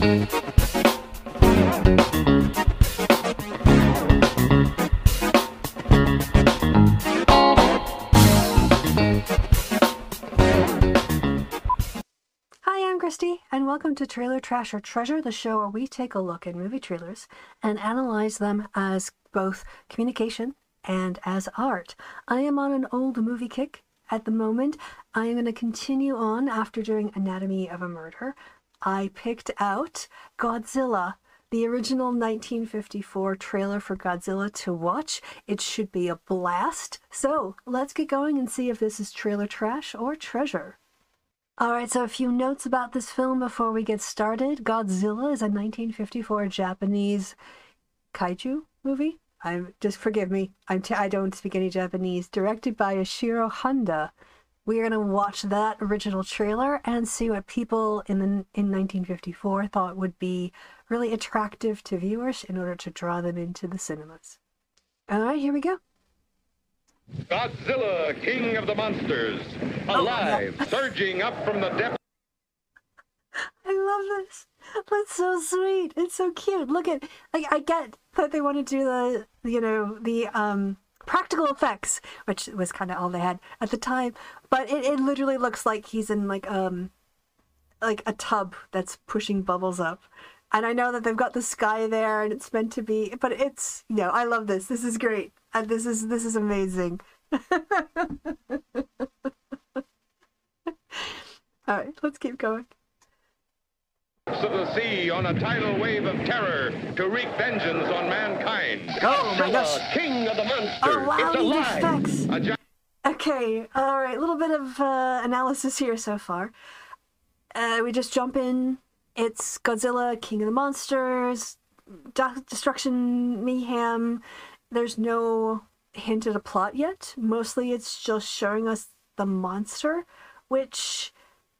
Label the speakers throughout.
Speaker 1: Hi, I'm Kristi, and welcome to Trailer Trash or Treasure, the show where we take a look at movie trailers and analyze them as both communication and as art. I am on an old movie kick at the moment. I am going to continue on after doing Anatomy of a Murder. I picked out Godzilla, the original 1954 trailer for Godzilla to watch. It should be a blast. So let's get going and see if this is trailer trash or treasure. Alright, so a few notes about this film before we get started. Godzilla is a 1954 Japanese kaiju movie. I'm just forgive me. I'm t- I don't speak any Japanese. Directed by Ishiro Honda. We're gonna watch that original trailer and see what people in the in 1954 thought would be really attractive to viewers in order to draw them into the cinemas. All right, here we go.
Speaker 2: Godzilla, king of the monsters, alive,
Speaker 1: yeah.
Speaker 2: surging up from the depths.
Speaker 1: I love this. That's so sweet. It's so cute. Look at like I get that they want to do the you know the um practical effects, which was kind of all they had at the time, but it, it literally looks like he's in like um like a tub that's pushing bubbles up. And I know that they've got the sky there and it's meant to be but it's you know, I love this. This is great. And this is this is amazing. All right, let's keep going.
Speaker 2: Of the sea on a tidal wave of terror to wreak vengeance on mankind.
Speaker 1: Oh my gosh.
Speaker 2: king of the monsters,
Speaker 1: Oh, wow,
Speaker 2: it's alive.
Speaker 1: effects.
Speaker 2: A gi-
Speaker 1: Okay, all right, a little bit of uh, analysis here so far. Uh, we just jump in. It's Godzilla, King of the Monsters, de- destruction, mayhem. There's no hint at a plot yet. Mostly it's just showing us the monster, which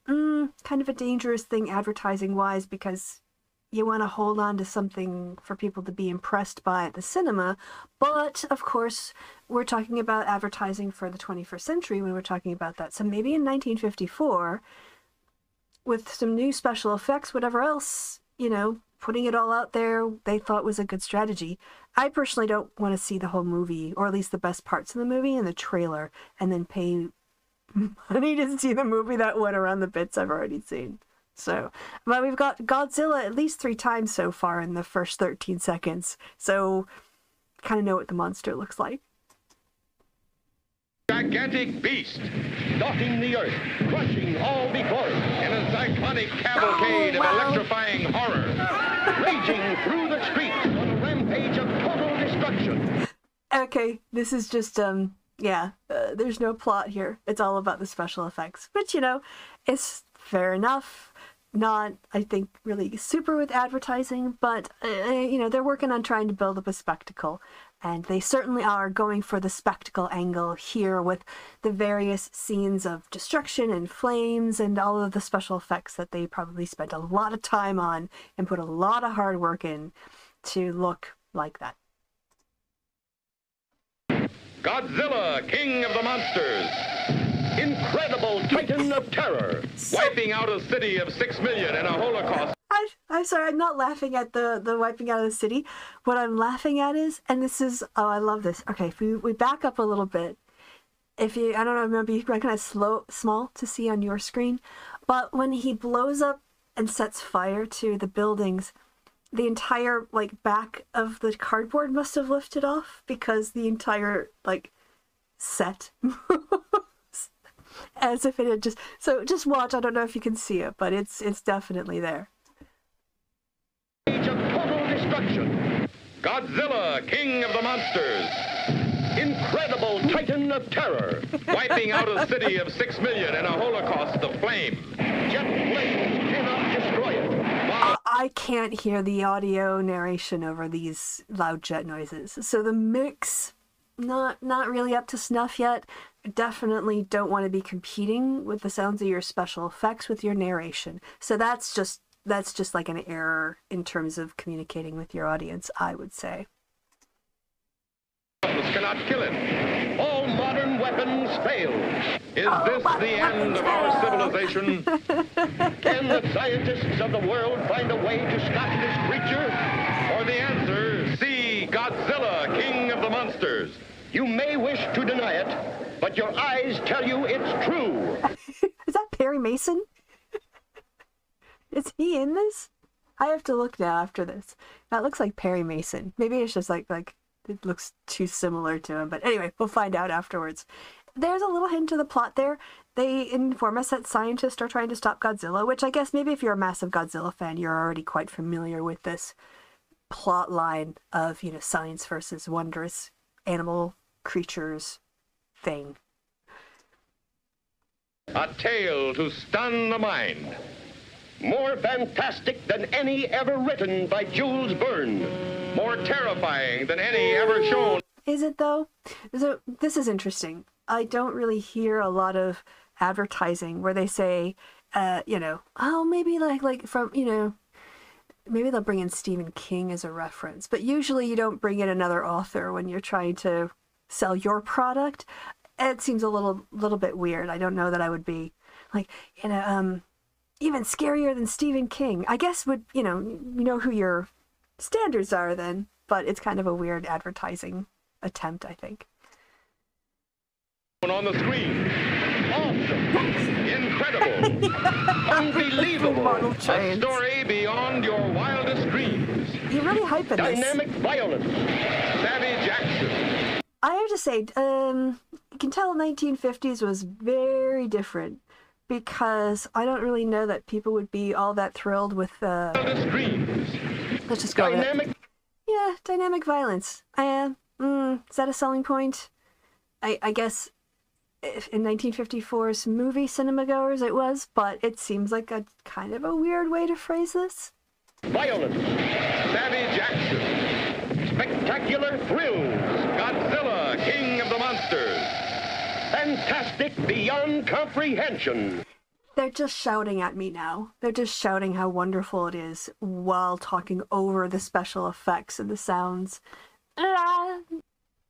Speaker 1: mm, kind of a dangerous thing advertising wise because you want to hold on to something for people to be impressed by at the cinema. But of course, we're talking about advertising for the 21st century when we're talking about that. So maybe in 1954, with some new special effects, whatever else, you know, putting it all out there, they thought was a good strategy. I personally don't want to see the whole movie, or at least the best parts of the movie and the trailer, and then pay money to see the movie that went around the bits I've already seen. So, but we've got Godzilla at least three times so far in the first 13 seconds. So, kind of know what the monster looks like.
Speaker 2: gigantic beast, stalking the earth, crushing all before it in a cyclonic cavalcade
Speaker 1: Oh, wow.
Speaker 2: of electrifying horror, raging through the streets on a rampage of total destruction.
Speaker 1: Okay, this is just um yeah, uh, there's no plot here. It's all about the special effects, which you know, is fair enough. Not, I think, really super with advertising, but uh, you know, they're working on trying to build up a spectacle, and they certainly are going for the spectacle angle here with the various scenes of destruction and flames and all of the special effects that they probably spent a lot of time on and put a lot of hard work in to look like that.
Speaker 2: Godzilla, king of the monsters. Incredible titan of terror, wiping out a city of six million in a holocaust.
Speaker 1: I, I'm sorry, I'm not laughing at the, the wiping out of the city. What I'm laughing at is, and this is, oh, I love this. Okay, if we, we back up a little bit, if you, I don't know, maybe kind of slow, small to see on your screen, but when he blows up and sets fire to the buildings, the entire like back of the cardboard must have lifted off because the entire like set as if it had just so just watch i don't know if you can see it but it's it's definitely there
Speaker 2: Age of total destruction. Godzilla, king of the monsters. Incredible titan of terror, wiping out a city of six million in a holocaust of flame. Jet flames cannot destroy it. While
Speaker 1: I can't hear the audio narration over these loud jet noises. So the mix not not really up to snuff yet. Definitely don't want to be competing with the sounds of your special effects with your narration. So that's just that's just like an error in terms of communicating with your audience, I would say.
Speaker 2: cannot kill it. Modern weapons fail. Is
Speaker 1: Oh,
Speaker 2: this the end of our civilization? Can the scientists of the world find a way to stop this creature? Or the answer, see Godzilla, King of the Monsters. You may wish to deny it, but your eyes tell you it's true.
Speaker 1: Is that Perry Mason? Is he in this? I have to look now after this. That looks like Perry Mason. Maybe it's just like like it looks too similar to him. But anyway, we'll find out afterwards. There's a little hint to the plot there. They inform us that scientists are trying to stop Godzilla, which I guess maybe if you're a massive Godzilla fan, you're already quite familiar with this plot line of, you know, science versus wondrous animal creatures thing.
Speaker 2: A tale to stun the mind.
Speaker 3: More fantastic than any ever written by Jules Verne.
Speaker 2: More terrifying than any ever shown.
Speaker 1: Is it though? So this is interesting. I don't really hear a lot of advertising where they say, uh, you know, oh maybe like like from you know, maybe they'll bring in Stephen King as a reference, but usually you don't bring in another author when you're trying to sell your product. It seems a little little bit weird. I don't know that I would be like you know um even scarier than Stephen King. I guess would you know you know who your standards are then, but it's kind of a weird advertising attempt, I think.
Speaker 2: on the screen. Awesome. Incredible. Unbelievable. A story beyond your wildest dreams.
Speaker 1: You're really hyping this.
Speaker 3: Dynamic violence.
Speaker 2: Savage action.
Speaker 1: I have to say, um, you can tell 1950s was very different because I don't really know that people would be all that thrilled with. Uh, let's just go.
Speaker 3: Dynamic
Speaker 1: Yeah, dynamic violence. I am. Mm, is that a selling point? I, I guess in 1954's movie cinema goers it was, but it seems like a kind of a weird way to phrase this.
Speaker 3: violence.
Speaker 2: Savage action.
Speaker 3: Spectacular thrills.
Speaker 2: Godzilla, King of the Monsters.
Speaker 3: Fantastic beyond comprehension.
Speaker 1: They're just shouting at me now. They're just shouting how wonderful it is while talking over the special effects and the sounds.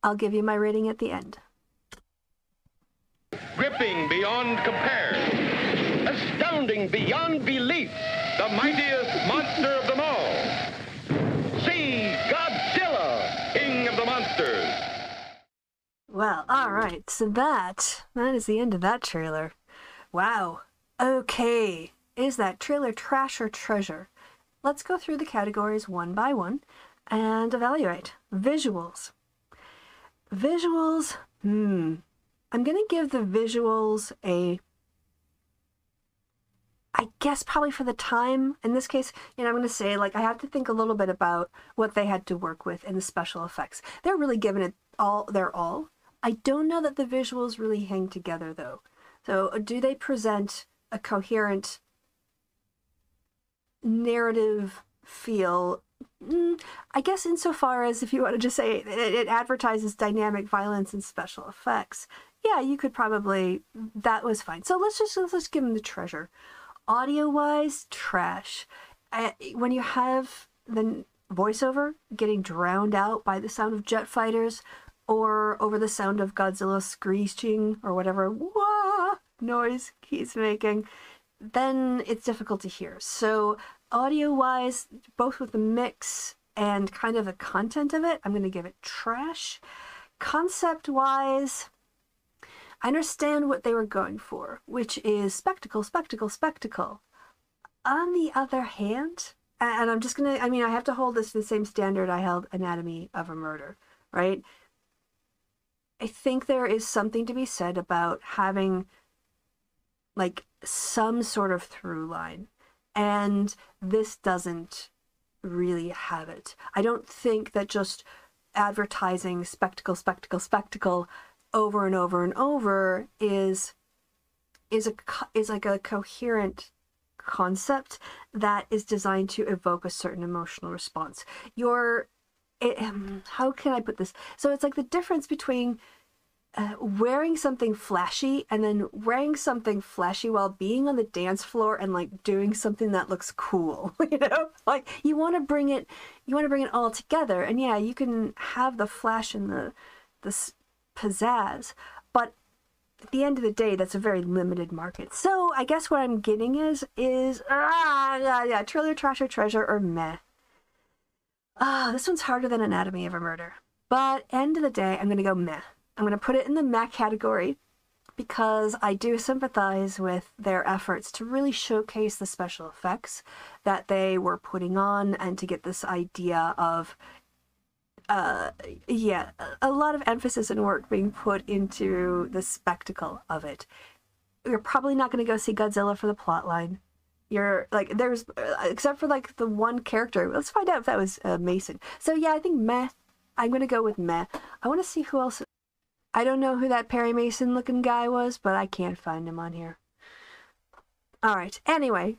Speaker 1: I'll give you my rating at the end.
Speaker 2: Gripping beyond compare.
Speaker 3: Astounding beyond belief.
Speaker 2: The mightiest monster of them all.
Speaker 1: Well, all right. So that that is the end of that trailer. Wow. Okay. Is that trailer trash or treasure? Let's go through the categories one by one and evaluate. Visuals. Visuals. Hmm. I'm going to give the visuals a I guess probably for the time, in this case, you know, I'm going to say, like, I have to think a little bit about what they had to work with in the special effects. They're really giving it all their all. I don't know that the visuals really hang together, though. So, do they present a coherent narrative feel? Mm, I guess, insofar as if you want to just say it, it advertises dynamic violence and special effects, yeah, you could probably, that was fine. So, let's just, let's just give them the treasure audio wise trash uh, when you have the voiceover getting drowned out by the sound of jet fighters or over the sound of godzilla screeching or whatever wah noise he's making then it's difficult to hear so audio wise both with the mix and kind of the content of it i'm going to give it trash concept wise I understand what they were going for, which is spectacle, spectacle, spectacle. On the other hand, and I'm just gonna, I mean, I have to hold this to the same standard I held Anatomy of a Murder, right? I think there is something to be said about having like some sort of through line. And this doesn't really have it. I don't think that just advertising spectacle, spectacle, spectacle over and over and over is is a is like a coherent concept that is designed to evoke a certain emotional response. Your it, um, how can I put this? So it's like the difference between uh, wearing something flashy and then wearing something flashy while being on the dance floor and like doing something that looks cool you know like you want to bring it you want to bring it all together and yeah you can have the flash and the this pizzazz. But at the end of the day, that's a very limited market. So I guess what I'm getting is is ah yeah, yeah trailer trash or treasure or meh. Ah, this one's harder than Anatomy of a Murder. But end of the day, I'm gonna go meh. I'm gonna put it in the meh category because I do sympathize with their efforts to really showcase the special effects that they were putting on and to get this idea of uh yeah a lot of emphasis and work being put into the spectacle of it you're probably not going to go see godzilla for the plot line you're like there's uh, except for like the one character let's find out if that was uh, mason so yeah i think meh i'm to go with meh i want to see who else i don't know who that perry mason looking guy was but i can't find him on here all right anyway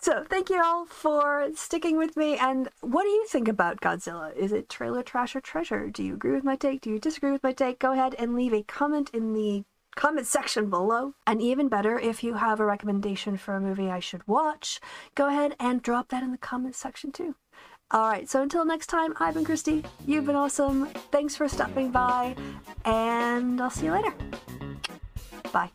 Speaker 1: so thank you all for sticking with me. And what do you think about Godzilla? Is it trailer trash or treasure? Do you agree with my take? Do you disagree with my take? Go ahead and leave a comment in the comment section below. And even better, if you have a recommendation for a movie I should watch, go ahead and drop that in the comment section too. All right, so until next time, I've been Kristi. You've been awesome. Thanks for stopping by, and I'll see you later. Bye.